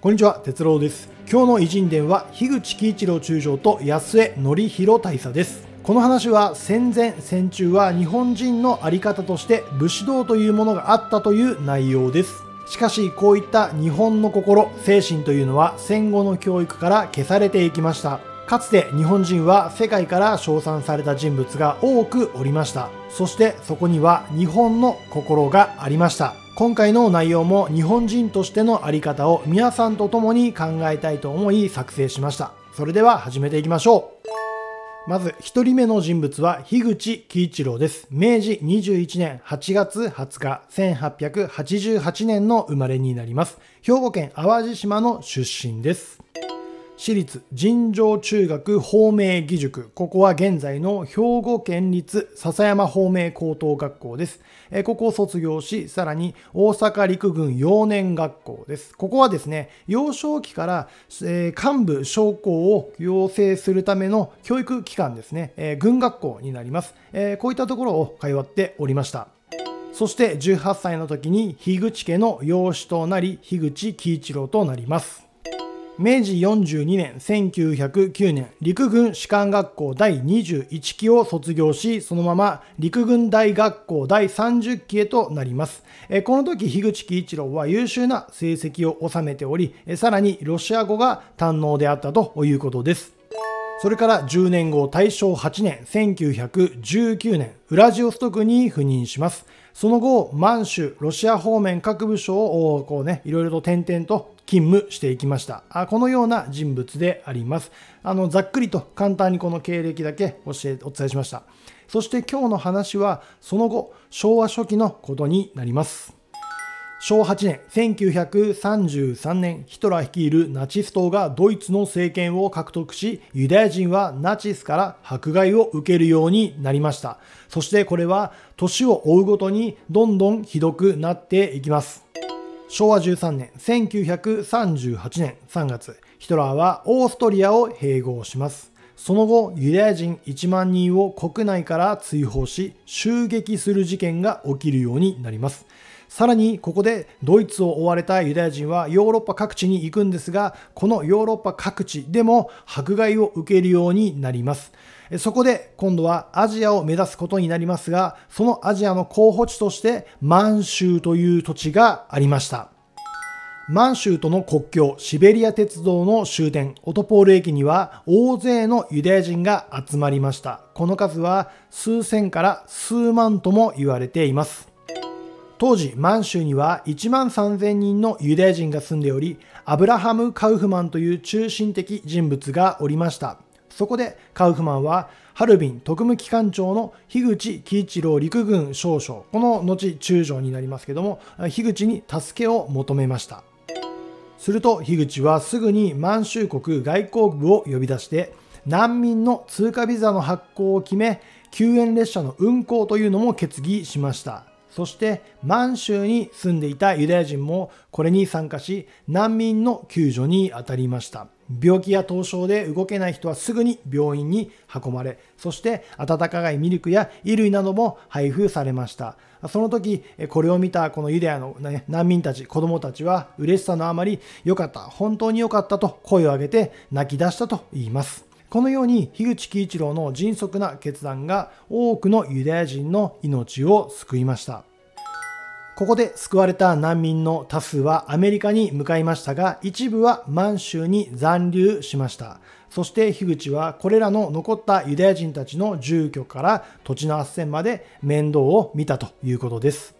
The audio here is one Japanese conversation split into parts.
こんにちは、哲郎です。今日の偉人伝は、樋口喜一郎中将と安江則弘大佐です。この話は戦前戦中は日本人の在り方として武士道というものがあったという内容です。しかしこういった日本の心、精神というのは戦後の教育から消されていきました。かつて日本人は世界から称賛された人物が多くおりました。そしてそこには日本の心がありました。今回の内容も日本人としてのあり方を皆さんと共に考えたいと思い作成しました。それでは始めていきましょう。まず1人目の人物は樋口喜一郎です。明治21年8月20日、1888年の生まれになります。兵庫県淡路島の出身です。私立尋常中学法明義塾。ここは現在の兵庫県立笹山法明高等学校です。えここを卒業し、さらに大阪陸軍幼年学校です。ここはですね、幼少期から、えー幹部将校を養成するための教育機関ですね、えー軍学校になります、えーこういったところを通っておりました。そして18歳の時に樋口家の養子となり、樋口喜一郎となります。明治42年1909年陸軍士官学校第21期を卒業しそのまま陸軍大学校第30期へとなりますこの時樋口喜一郎は優秀な成績を収めておりさらにロシア語が堪能であったということですそれから10年後、大正8年、1919年、ウラジオストクに赴任します。その後、満州、ロシア方面各部署をこうね、いろいろと点々と勤務していきました。あこのような人物であります。あの、ざっくりと簡単にこの経歴だけ教え、お伝えしました。そして今日の話は、その後、昭和初期のことになります。昭和8年、1933年、ヒトラー率いるナチス党がドイツの政権を獲得し、ユダヤ人はナチスから迫害を受けるようになりました。そしてこれは年を追うごとにどんどんひどくなっていきます。昭和13年、1938年3月、ヒトラーはオーストリアを併合します。その後、ユダヤ人1万人を国内から追放し、襲撃する事件が起きるようになります。さらに、ここでドイツを追われたユダヤ人はヨーロッパ各地に行くんですが、このヨーロッパ各地でも迫害を受けるようになります。そこで今度はアジアを目指すことになりますが、そのアジアの候補地として満州という土地がありました。満州との国境、シベリア鉄道の終点、オトポール駅には大勢のユダヤ人が集まりました。この数は数千から数万とも言われています。当時、満州には1万3000人のユダヤ人が住んでおり、アブラハム・カウフマンという中心的人物がおりました。そこでカウフマンは、ハルビン特務機関長の樋口喜一郎陸軍少将、この後中将になりますけども、樋口に助けを求めました。すると樋口はすぐに満州国外交部を呼び出して難民の通過ビザの発行を決め救援列車の運行というのも決議しました。そして満州に住んでいたユダヤ人もこれに参加し難民の救助に当たりました。病気や凍傷で動けない人はすぐに病院に運ばれそして温かいミルクや衣類なども配布されました。その時これを見たこのユダヤの、難民たち子供たちは嬉しさのあまり良かった本当に良かったと声を上げて泣き出したと言います。このように樋口喜一郎の迅速な決断が多くのユダヤ人の命を救いました。ここで救われた難民の多数はアメリカに向かいましたが、一部は満州に残留しました。そして樋口はこれらの残ったユダヤ人たちの住居から土地の斡旋まで面倒を見たということです。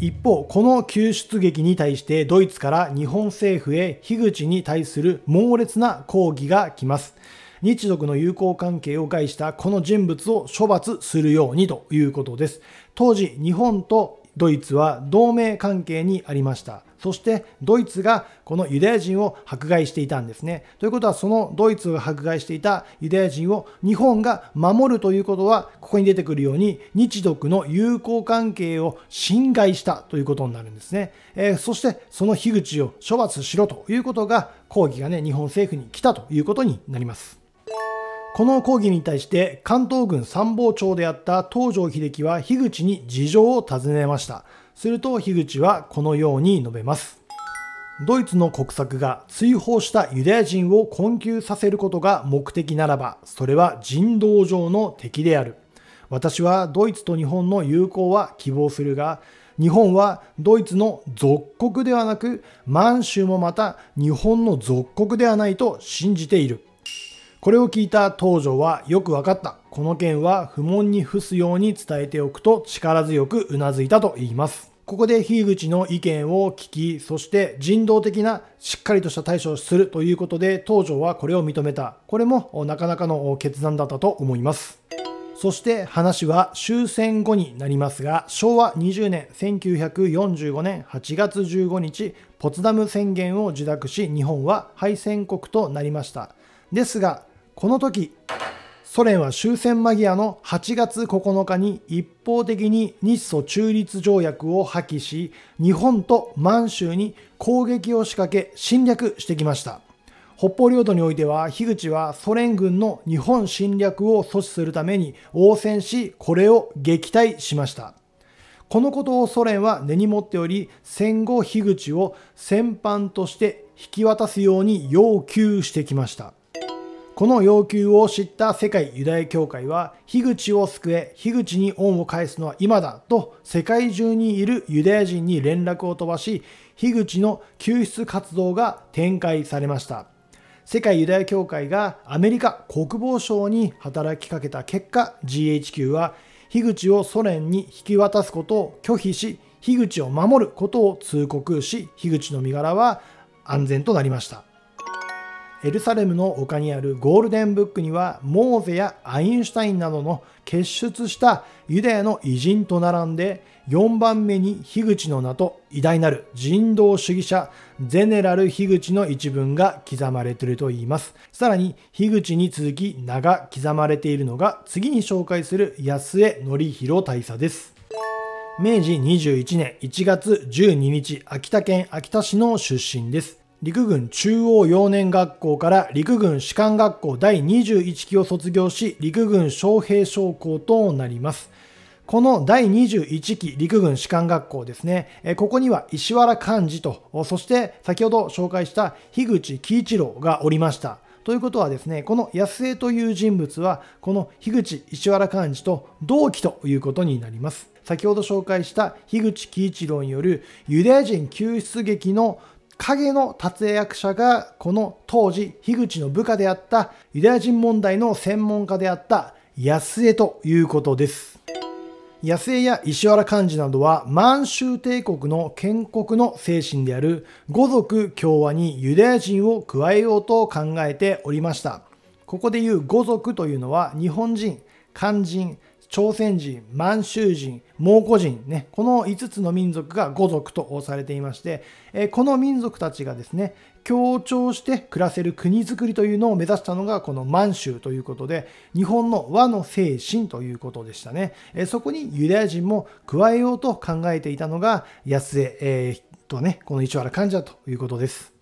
一方、この救出劇に対してドイツから日本政府へ樋口に対する猛烈な抗議が来ます。日独の友好関係を害したこの人物を処罰するようにということです。当時、日本とドイツは同盟関係にありました。そしてドイツがこのユダヤ人を迫害していたんですね。ということはそのドイツが迫害していたユダヤ人を日本が守るということはここに出てくるように日独の友好関係を侵害したということになるんですね。えーそしてその樋口を処罰しろということが抗議がね日本政府に来たということになります。この抗議に対して関東軍参謀長であった東条英機は樋口に事情を尋ねました。すると樋口はこのように述べます。ドイツの国策が追放したユダヤ人を困窮させることが目的ならば、それは人道上の敵である。私はドイツと日本の友好は希望するが、日本はドイツの属国ではなく、満州もまた日本の属国ではないと信じている。これを聞いた東条はよくわかった。この件は不問に付すように伝えておくと力強くうなずいたと言います。ここで樋口の意見を聞き、そして人道的なしっかりとした対処をするということで、東条はこれを認めた。これもなかなかの決断だったと思います。そして話は終戦後になりますが、昭和20年1945年8月15日、ポツダム宣言を受諾し、日本は敗戦国となりました。ですが、この時、ソ連は終戦間際の8月9日に一方的に日ソ中立条約を破棄し、日本と満州に攻撃を仕掛け侵略してきました。北方領土においては、樋口はソ連軍の日本侵略を阻止するために応戦し、これを撃退しました。このことをソ連は根に持っており、戦後樋口を戦犯として引き渡すように要求してきました。この要求を知った世界ユダヤ教会は、樋口を救え、樋口に恩を返すのは今だと世界中にいるユダヤ人に連絡を飛ばし、樋口の救出活動が展開されました。世界ユダヤ協会がアメリカ国防省に働きかけた結果 GHQ は樋口をソ連に引き渡すことを拒否し樋口を守ることを通告し樋口の身柄は安全となりましたエルサレムの丘にあるゴールデンブックにはモーゼやアインシュタインなどの結出したユダヤの偉人と並んで4番目に樋口の名と偉大なる人道主義者ゼネラル樋口の一文が刻まれているといいます。さらに樋口に続き名が刻まれているのが次に紹介する安江則弘大佐です。明治21年1月12日、秋田県秋田市の出身です。陸軍中央幼年学校から陸軍士官学校第21期を卒業し、陸軍将兵将校となります。この第21期陸軍士官学校ですね、ここには石原幹事と、そして先ほど紹介した樋口喜一郎がおりました。ということはですね、この安江という人物は、この樋口石原幹事と同期ということになります。先ほど紹介した樋口喜一郎によるユダヤ人救出劇の影の立役者がこの当時樋口の部下であったユダヤ人問題の専門家であった安江ということです。安江や石原幹事などは満州帝国の建国の精神である五族共和にユダヤ人を加えようと考えておりました。ここでいう五族というのは日本人、漢人、朝鮮人、満州人、蒙古人、ね、この5つの民族が五族とされていまして、えこの民族たちがですね、協調して暮らせる国づくりというのを目指したのがこの満州ということで、日本の和の精神ということでしたね。えそこにユダヤ人も加えようと考えていたのが安江、えー、とね、この市原患者ということです。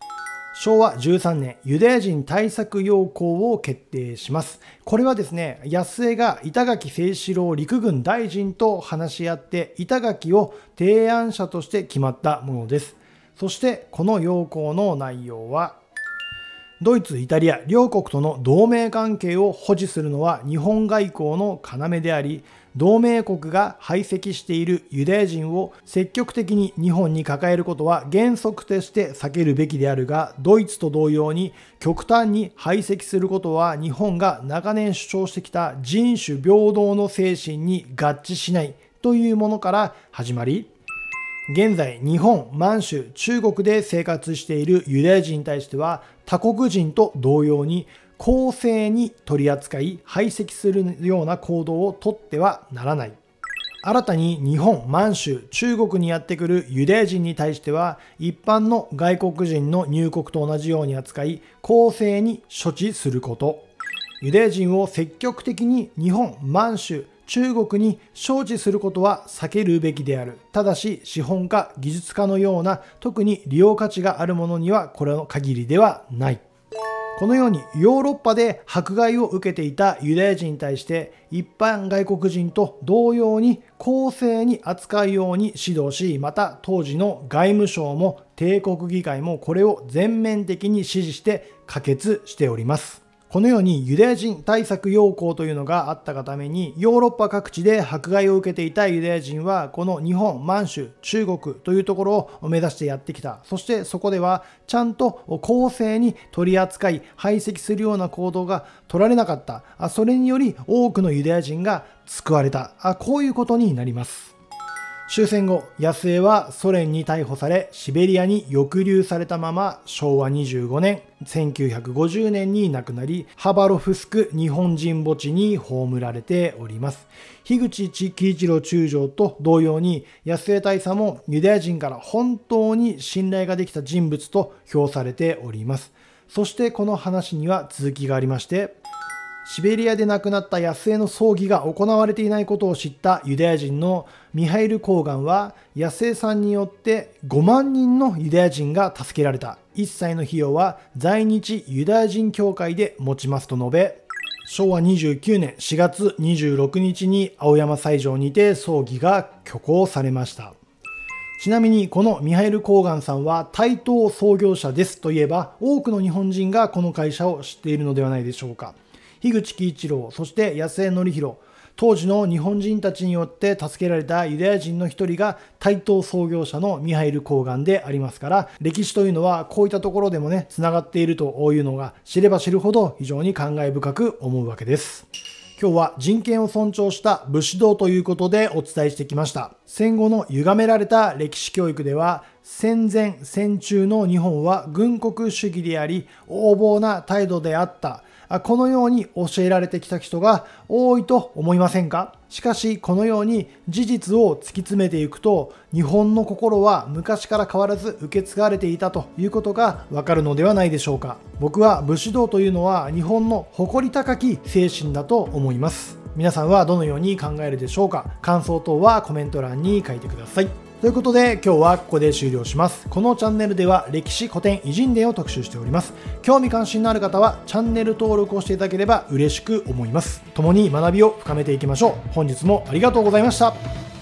昭和13年、ユダヤ人対策要項を決定します。これはですね、安江が板垣清志郎陸軍大臣と話し合って、板垣を提案者として決まったものです。そして、この要項の内容は、ドイツ、イタリア両国との同盟関係を保持するのは日本外交の要であり、同盟国が排斥しているユダヤ人を積極的に日本に抱えることは原則として避けるべきであるが、ドイツと同様に極端に排斥することは日本が長年主張してきた人種平等の精神に合致しないというものから始まり、現在、日本、満州、中国で生活しているユダヤ人に対しては、他国人と同様に公正に取り扱い排斥するような行動をとってはならない。新たに日本、満州、中国にやってくるユダヤ人に対しては一般の外国人の入国と同じように扱い公正に処置すること。ユダヤ人を積極的に日本、満州、中国に招致することは避けるべきである。ただし、資本家、技術家のような特に利用価値があるものにはこれの限りではない。このようにヨーロッパで迫害を受けていたユダヤ人に対して一般外国人と同様に公正に扱うように指導しまた当時の外務省も帝国議会もこれを全面的に支持して可決しております。このようにユダヤ人対策要項というのがあったがためにヨーロッパ各地で迫害を受けていたユダヤ人はこの日本、満州、中国というところを目指してやってきた。そしてそこではちゃんと公正に取り扱い排斥するような行動が取られなかった。それにより多くのユダヤ人が救われた。こういうことになります。終戦後、安江はソ連に逮捕され、シベリアに抑留されたまま、昭和25年、1950年に亡くなり、ハバロフスク日本人墓地に葬られております。樋口喜一郎中将と同様に、安江大佐もユダヤ人から本当に信頼ができた人物と評されております。そしてこの話には続きがありまして、シベリアで亡くなった安江の葬儀が行われていないことを知ったユダヤ人のミハイル・コーガンは安江さんによって5万人のユダヤ人が助けられた。一切の費用は在日ユダヤ人協会で持ちますと述べ昭和29年4月26日に青山斎場にて葬儀が挙行されました。ちなみにこのミハイル・コーガンさんは対等創業者ですといえば多くの日本人がこの会社を知っているのではないでしょうか。樋口喜一郎、そして安江則弘、当時の日本人たちによって助けられたユダヤ人の一人が対等創業者のミハイル・コーガンでありますから歴史というのはこういったところでもねつながっているというのが知れば知るほど非常に感慨深く思うわけです。今日は人権を尊重した武士道ということでお伝えしてきました。戦後の歪められた歴史教育では戦前戦中の日本は軍国主義であり横暴な態度であったこのように教えられてきた人が多いと思いませんか？しかしこのように事実を突き詰めていくと日本の心は昔から変わらず受け継がれていたということがわかるのではないでしょうか？僕は武士道というのは日本の誇り高き精神だと思います。皆さんはどのように考えるでしょうか？感想等はコメント欄に書いてください。ということで今日はここで終了します。このチャンネルでは歴史古典偉人伝を特集しております。興味関心のある方はチャンネル登録をしていただければ嬉しく思います。共に学びを深めていきましょう。本日もありがとうございました。